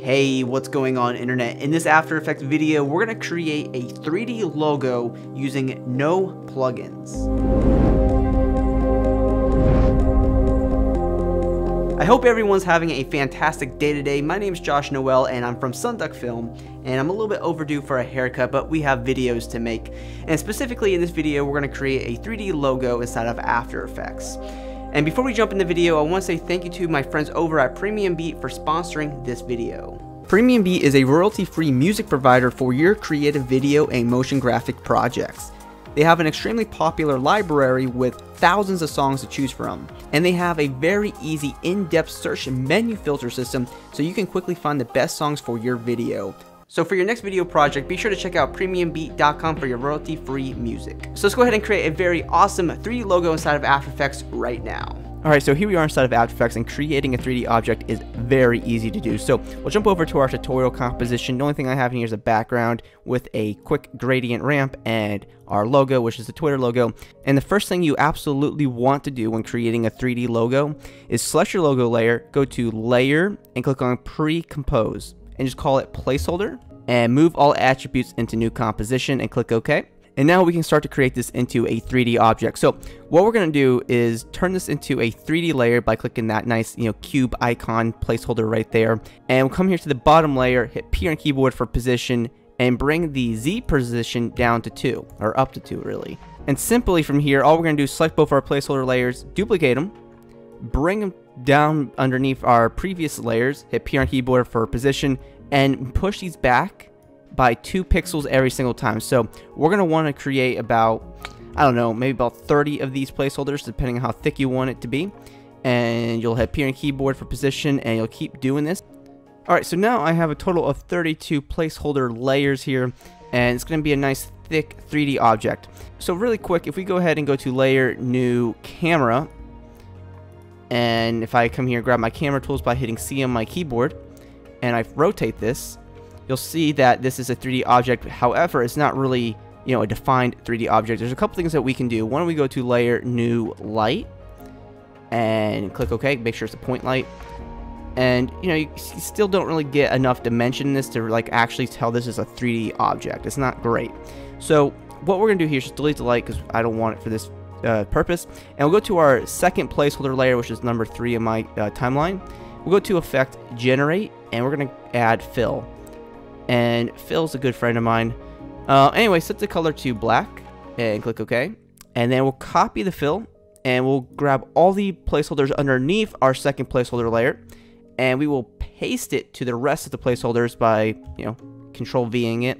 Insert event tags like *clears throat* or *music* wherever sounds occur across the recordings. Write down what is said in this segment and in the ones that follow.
Hey, what's going on internet? In this After Effects video, we're going to create a 3D logo using no plugins. I hope everyone's having a fantastic day today. My name is Josh Noel and I'm from Sonduck Film and I'm a little bit overdue for a haircut but we have videos to make. And specifically in this video we're going to create a 3D logo inside of After Effects. And before we jump in the video, I want to say thank you to my friends over at Premium Beat for sponsoring this video. Premium Beat is a royalty-free music provider for your creative video and motion graphic projects. They have an extremely popular library with thousands of songs to choose from, and they have a very easy in-depth search and menu filter system so you can quickly find the best songs for your video. So for your next video project, be sure to check out premiumbeat.com for your royalty-free music. So let's go ahead and create a very awesome 3D logo inside of After Effects right now. Alright, so here we are inside of After Effects, and creating a 3D object is very easy to do. So we'll jump over to our tutorial composition. The only thing I have in here is a background with a quick gradient ramp and our logo, which is the Twitter logo. And the first thing you absolutely want to do when creating a 3D logo is select your logo layer, go to Layer, and click on Pre-Compose and just call it placeholder and move all attributes into new composition and click OK. And now we can start to create this into a 3D object. So what we're going to do is turn this into a 3D layer by clicking that nice, you know, cube icon placeholder right there. And we'll come here to the bottom layer, hit P on keyboard for position, and bring the Z position down to 2, or up to 2 really. And simply from here, all we're going to do is select both our placeholder layers, duplicate them, bring them down underneath our previous layers, hit P on keyboard for position, and push these back by two pixels every single time. So we're going to want to create about, I don't know, maybe about 30 of these placeholders, depending on how thick you want it to be. And you'll hit P on keyboard for position, and you'll keep doing this. Alright, so now I have a total of 32 placeholder layers here, and it's going to be a nice thick 3D object. So really quick, if we go ahead and go to Layer, New, Camera, and if I come here and grab my camera tools by hitting C on my keyboard, and I rotate this, you'll see that this is a 3D object. However, it's not really, you know, a defined 3D object. There's a couple things that we can do. One, we go to Layer, New, Light, and click OK. Make sure it's a point light. And, you know, you, still don't really get enough dimension in this to, like, actually tell this is a 3D object. It's not great. So, what we're to do here is just delete the light because I don't want it for this uh, purpose. And we'll go to our second placeholder layer, which is number three in my uh, timeline. We'll go to Effect, Generate, and we're going to add Fill. And Phil's a good friend of mine. Uh, anyway, set the color to black and click OK. And then we'll copy the fill and we'll grab all the placeholders underneath our second placeholder layer and we will paste it to the rest of the placeholders by, you know, control Ving it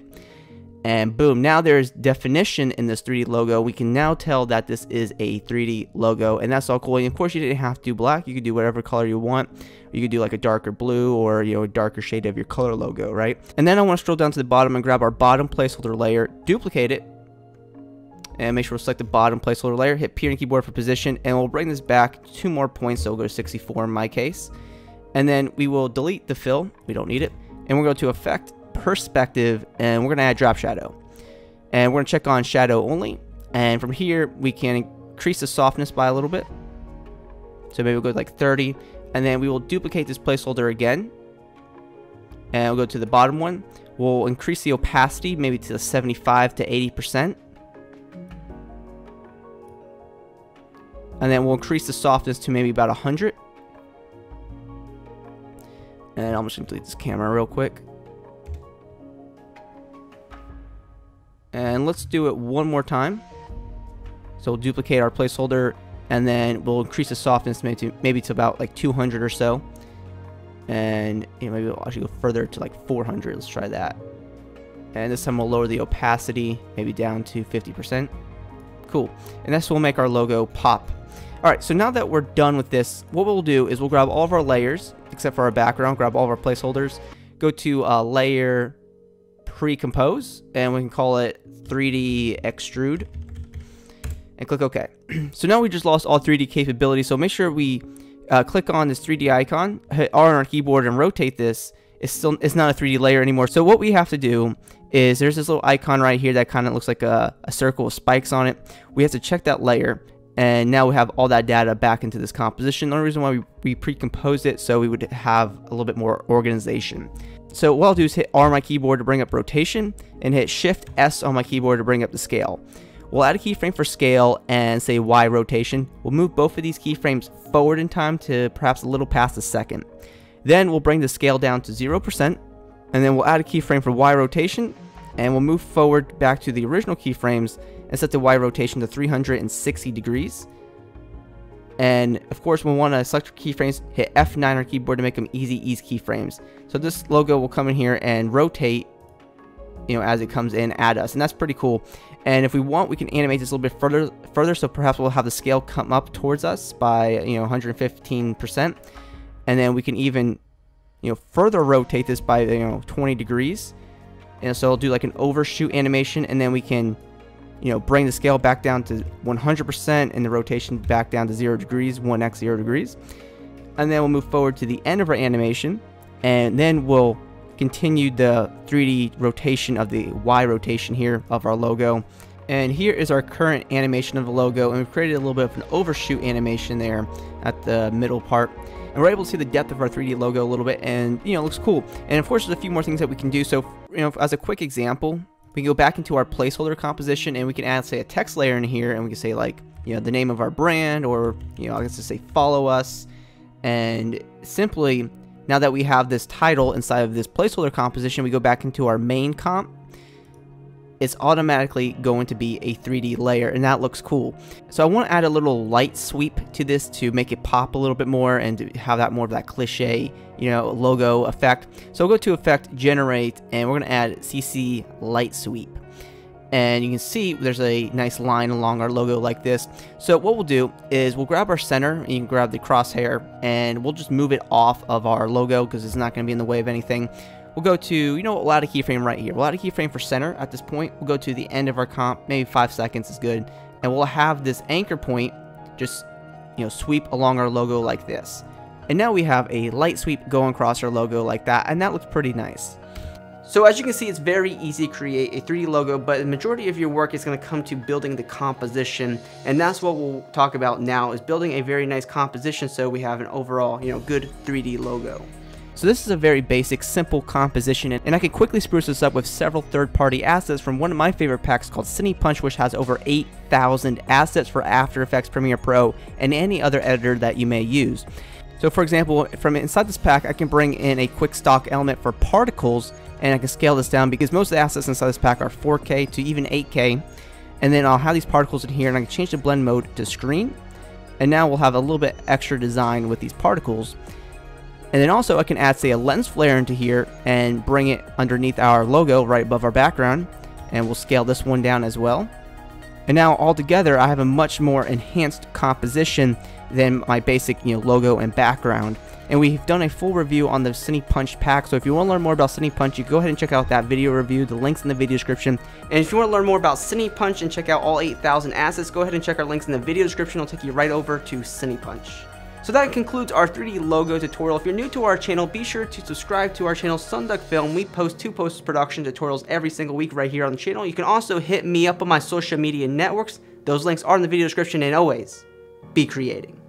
and boom, now there's definition in this 3D logo. We can now tell that this is a 3D logo, and that's all cool. And of course, you didn't have to do black. You could do whatever color you want. You could do like a darker blue or, you know, a darker shade of your color logo, right? And then I want to scroll down to the bottom and grab our bottom placeholder layer, duplicate it, and make sure we select the bottom placeholder layer, hit P on keyboard for position, and we'll bring this back two more points, so we'll go to 64 in my case. And then we will delete the fill, we don't need it, and we'll go to Effect, perspective and we're going to add drop shadow. And we're going to check on shadow only. And from here, we can increase the softness by a little bit. So maybe we'll go like 30. And then we will duplicate this placeholder again. And we'll go to the bottom one. We'll increase the opacity maybe to 75 to 80%. And then we'll increase the softness to maybe about 100. And I'm just going to delete this camera real quick. And let's do it one more time. So we'll duplicate our placeholder and then we'll increase the softness maybe to, maybe to about like 200 or so. And you know, maybe we'll actually go further to like 400. Let's try that. And this time we'll lower the opacity maybe down to 50%. Cool. And this will make our logo pop. Alright, so now that we're done with this, what we'll do is we'll grab all of our layers, except for our background, grab all of our placeholders, go to uh, Layer, pre-compose and we can call it 3D extrude and click OK. *clears throat* so now we just lost all 3D capabilities. So make sure we uh, click on this 3D icon, hit R on our keyboard and rotate this. It's still it's not a 3D layer anymore. So what we have to do is there's this little icon right here that kind of looks like a, a circle with spikes on it. We have to check that layer and now we have all that data back into this composition. The only reason why we, we pre-composed it so we would have a little bit more organization. So what I'll do is hit R on my keyboard to bring up rotation and hit Shift S on my keyboard to bring up the scale. We'll add a keyframe for scale and say Y rotation. We'll move both of these keyframes forward in time to perhaps a little past a second. Then we'll bring the scale down to 0% and then we'll add a keyframe for Y rotation and we'll move forward back to the original keyframes and set the Y rotation to 360 degrees. And of course, we want to select keyframes, hit F9 on keyboard to make them easy ease keyframes. So this logo will come in here and rotate, you know, as it comes in at us, and that's pretty cool. And if we want, we can animate this a little bit further, further. So perhaps we'll have the scale come up towards us by, you know, 115%, and then we can even, you know, further rotate this by, you know, 20 degrees. And so I'll do like an overshoot animation, and then we can you know, bring the scale back down to 100% and the rotation back down to 0 degrees, 1x 0 degrees. And then we'll move forward to the end of our animation and then we'll continue the 3D rotation of the Y rotation here of our logo. And here is our current animation of the logo and we've created a little bit of an overshoot animation there at the middle part. And we're able to see the depth of our 3D logo a little bit and, you know, it looks cool. And of course, there's a few more things that we can do. So, you know, as a quick example, we can go back into our placeholder composition and we can add, say, a text layer in here and we can say, like, you know, the name of our brand or, you know, I guess to say follow us. And simply, now that we have this title inside of this placeholder composition, we go back into our main comp it's automatically going to be a 3D layer and that looks cool. So I want to add a little light sweep to this to make it pop a little bit more and have that more of that cliche, you know, logo effect. So I'll go to effect, generate, and we're going to add CC light sweep. And you can see there's a nice line along our logo like this. So what we'll do is we'll grab our center, and you can grab the crosshair, and we'll just move it off of our logo because it's not going to be in the way of anything. We'll go to, you know what, we'll add a keyframe right here. We'll add a keyframe for center at this point. We'll go to the end of our comp, maybe five seconds is good. And we'll have this anchor point just, you know, sweep along our logo like this. And now we have a light sweep going across our logo like that, and that looks pretty nice. So as you can see, it's very easy to create a 3D logo, but the majority of your work is going to come to building the composition, and that's what we'll talk about now, is building a very nice composition so we have an overall, you know, good 3D logo. So this is a very basic, simple composition, and I can quickly spruce this up with several third-party assets from one of my favorite packs called Cine Punch, which has over 8,000 assets for After Effects, Premiere Pro, and any other editor that you may use. So for example, from inside this pack, I can bring in a quick stock element for particles, and I can scale this down because most of the assets inside this pack are 4K to even 8K. And then I'll have these particles in here, and I can change the blend mode to screen. And now we'll have a little bit extra design with these particles. And then also I can add say a lens flare into here and bring it underneath our logo right above our background and we'll scale this one down as well. And now all together I have a much more enhanced composition than my basic you know logo and background. And we've done a full review on the Cinepunch pack, so if you want to learn more about Cinepunch, you go ahead and check out that video review. The link's in the video description. And if you want to learn more about Cinepunch and check out all 8,000 assets, go ahead and check our links in the video description. It'll take you right over to Cinepunch. So that concludes our 3D logo tutorial. If you're new to our channel, be sure to subscribe to our channel, Sonduck Film. We post two post-production tutorials every single week right here on the channel. You can also hit me up on my social media networks. Those links are in the video description, and always, be creating.